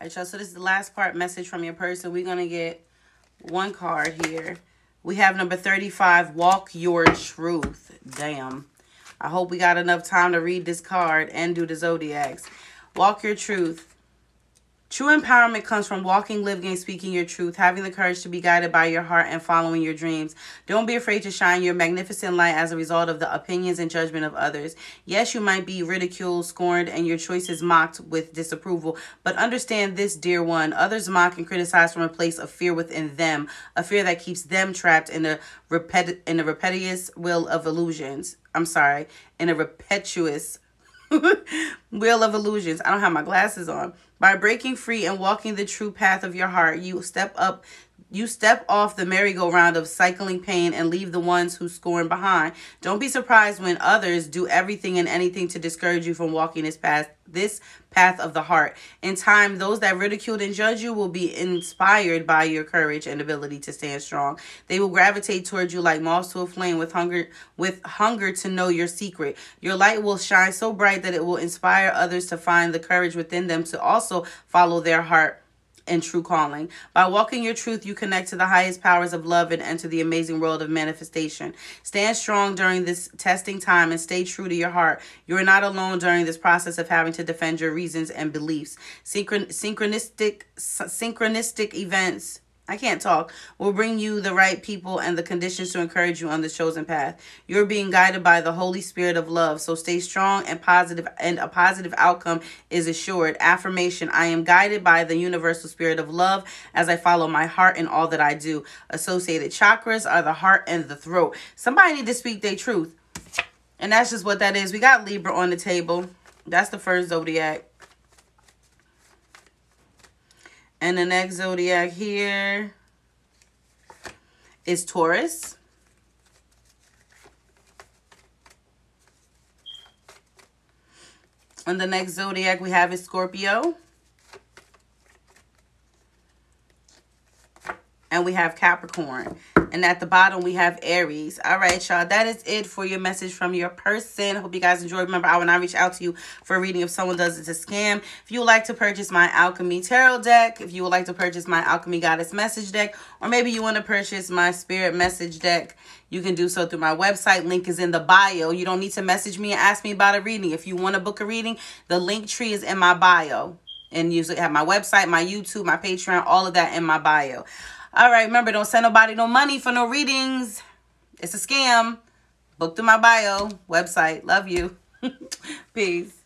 All right, y'all. So this is the last part message from your person. We're going to get one card here. We have number 35, Walk Your Truth. Damn. I hope we got enough time to read this card and do the zodiacs. Walk Your Truth. True empowerment comes from walking, living, and speaking your truth, having the courage to be guided by your heart and following your dreams. Don't be afraid to shine your magnificent light as a result of the opinions and judgment of others. Yes, you might be ridiculed, scorned, and your choices mocked with disapproval, but understand this, dear one. Others mock and criticize from a place of fear within them, a fear that keeps them trapped in a in a repetitious will of illusions. I'm sorry, in a repetitious wheel of illusions. I don't have my glasses on. By breaking free and walking the true path of your heart, you step up you step off the merry-go-round of cycling pain and leave the ones who scorn behind. Don't be surprised when others do everything and anything to discourage you from walking this path, this path of the heart. In time, those that ridiculed and judge you will be inspired by your courage and ability to stand strong. They will gravitate towards you like moths to a flame with hunger with hunger to know your secret. Your light will shine so bright that it will inspire others to find the courage within them to also follow their heart and true calling. By walking your truth, you connect to the highest powers of love and enter the amazing world of manifestation. Stand strong during this testing time and stay true to your heart. You are not alone during this process of having to defend your reasons and beliefs. Synchron- synchronistic synchronistic events I can't talk, will bring you the right people and the conditions to encourage you on the chosen path. You're being guided by the Holy Spirit of love. So stay strong and positive and a positive outcome is assured. Affirmation, I am guided by the universal spirit of love as I follow my heart in all that I do. Associated chakras are the heart and the throat. Somebody need to speak their truth. And that's just what that is. We got Libra on the table. That's the first zodiac. And the next zodiac here is Taurus. And the next zodiac we have is Scorpio. And we have Capricorn. And at the bottom, we have Aries. All right, y'all. That is it for your message from your person. Hope you guys enjoyed. Remember, I will not reach out to you for a reading if someone does it a scam. If you would like to purchase my Alkemy Tarot deck, if you would like to purchase my Alkemy Goddess Message deck, or maybe you want to purchase my Spirit Message deck, you can do so through my website. Link is in the bio. You don't need to message me and ask me about a reading. If you want to book a reading, the Linktree is in my bio. And you have my website, my YouTube, my Patreon, all of that in my bio. All right, remember, don't send nobody no money for no readings. It's a scam. Book through my bio website. Love you. Peace.